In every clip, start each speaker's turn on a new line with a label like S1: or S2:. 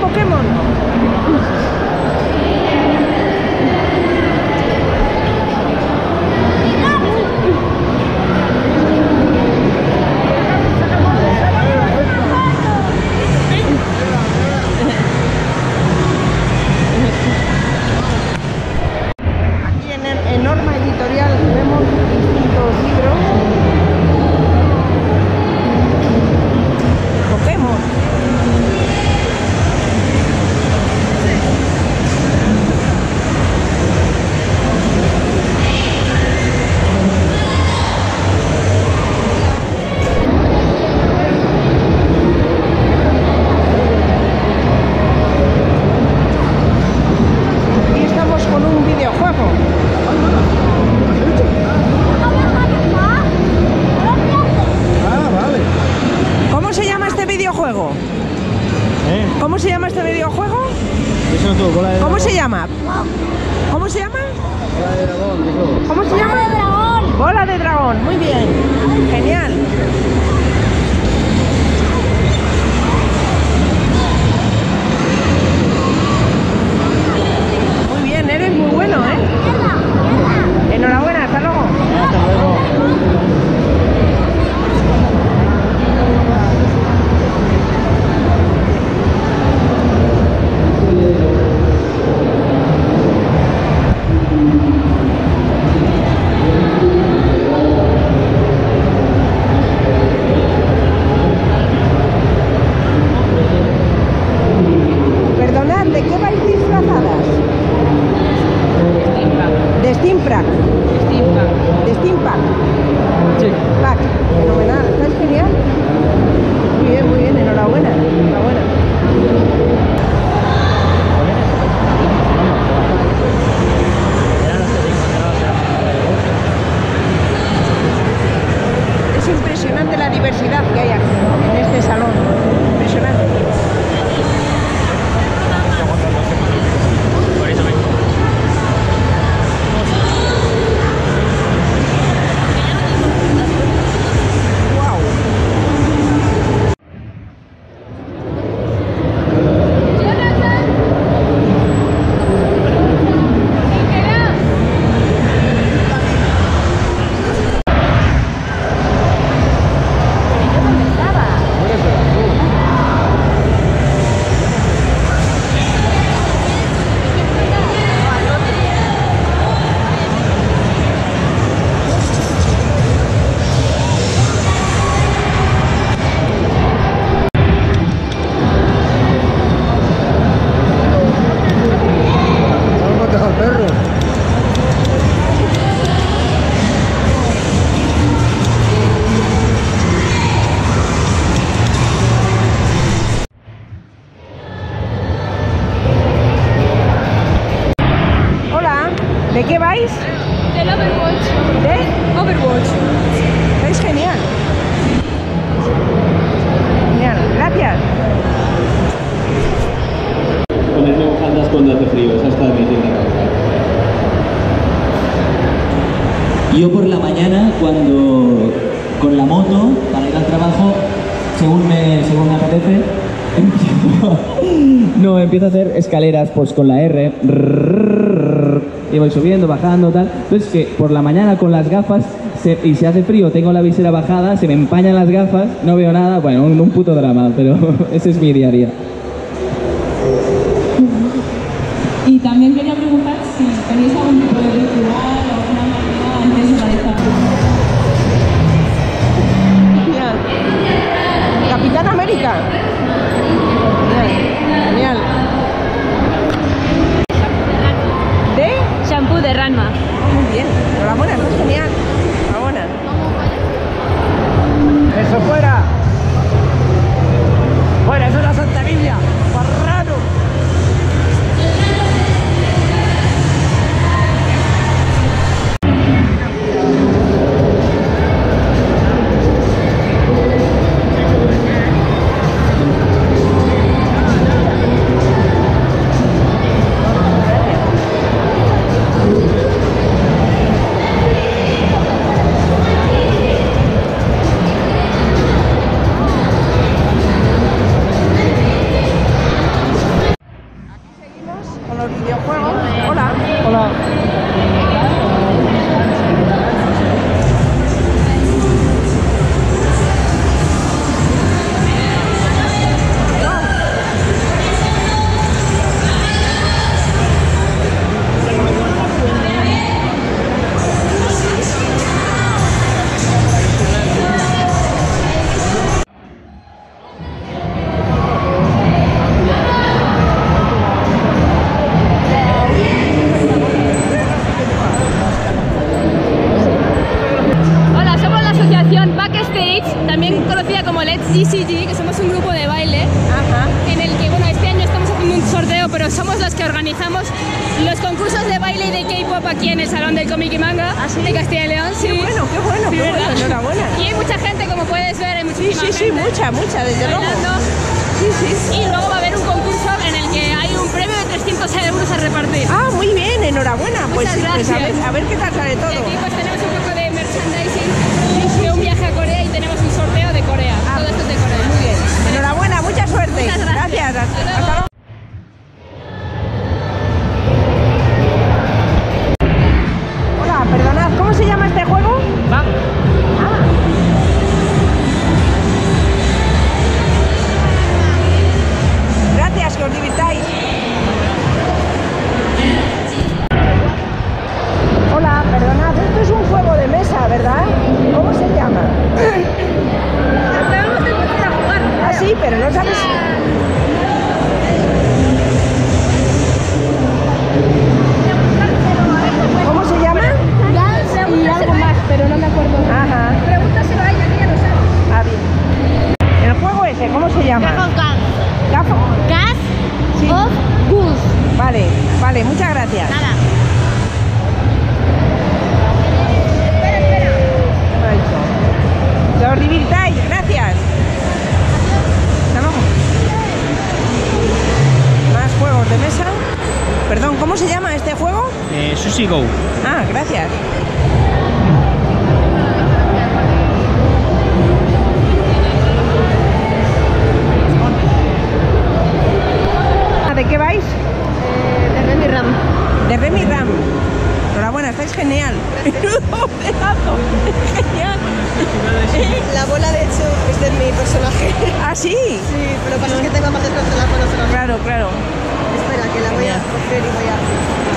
S1: Pokémon. Aquí
S2: de dragón.
S1: Muy bien. Genial.
S3: Cuando con la moto, para ir al trabajo, según me, según me apetece, no, empiezo a hacer escaleras pues con la R, y voy subiendo, bajando, tal. Entonces que por la mañana con las gafas, se- y si hace frío, tengo la visera bajada, se me empañan las gafas, no veo nada, bueno, un, puto drama, pero ese es mi día a día.
S4: Y también quería preguntar si tenéis algún yeah. de
S1: baile, en
S2: el que, bueno, este año estamos haciendo un sorteo,
S5: pero somos los que organizamos los concursos de baile y de K-pop aquí en el Salón del Comic y Manga
S1: ¿Ah,
S5: de Castilla y León. Sí.
S1: Qué bueno, qué bueno,
S5: sí,
S1: qué bueno, enhorabuena.
S5: Y hay mucha gente, como puedes ver, hay muchísima
S1: Sí, sí,
S5: sí,
S1: mucha, mucha, desde luego. Sí, sí.
S5: Y luego va a haber un concurso en el que hay un premio de 300 euros a repartir.
S1: Ah, muy bien, enhorabuena.
S5: Muchas
S1: pues, pues
S5: gracias.
S1: A, ver, qué tal sale todo.
S5: Pues, tenemos un poco de merchandising de un viaje a Corea y tenemos un sorteo de Corea. Ah, todo esto es de Corea.
S1: Muy bien. Mucha suerte.
S5: Muchas gracias.
S1: Hasta,
S5: Hasta luego.
S1: Se llama este juego?
S2: Eh, Sushi Go.
S1: Ah, gracias. Ah, ¿De qué vais?
S5: de Remy Ram.
S1: De Remy Ram. Enhorabuena, estáis genial. Menudo pedazo. Genial.
S6: La bola, de hecho, es de mi personaje.
S1: ¿Ah, sí?
S6: Sí, pero lo que pasa es que tengo más detrás de las manos en la
S1: Claro, claro.
S6: Espera, que la voy a coger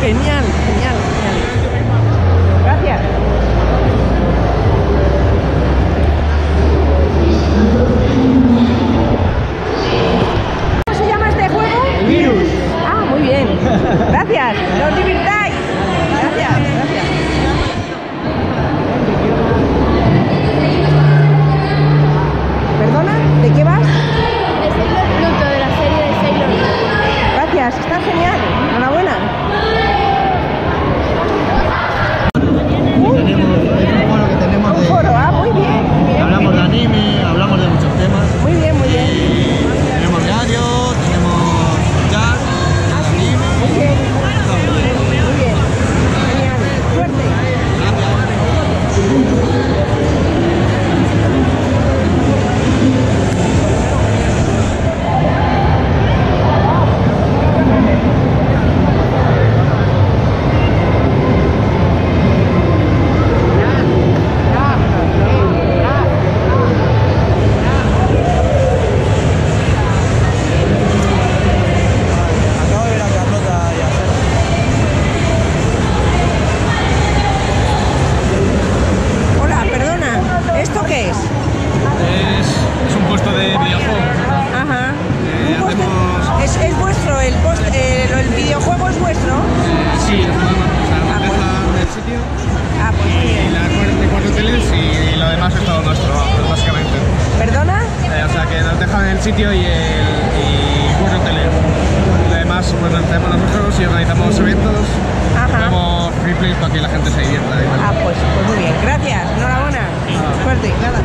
S1: Genial, genial, genial.
S5: Gracias.
S1: ¿Cómo se
S5: llama este juego? Virus.
S1: Ah, muy bien. Gracias. Nos divirtáis.
S5: Gracias,
S1: gracias. ¿Perdona? ¿De qué vas?
S5: De Sailor Pluto,
S1: de la serie de Sailor Gracias, está genial.
S7: sitio y, el, y bueno, hotelero. Además, pues hacemos nosotros y organizamos eventos, hacemos free play para que la gente se divierta.
S1: Ah, pues, pues, muy bien, gracias, enhorabuena, ah. suerte, nada.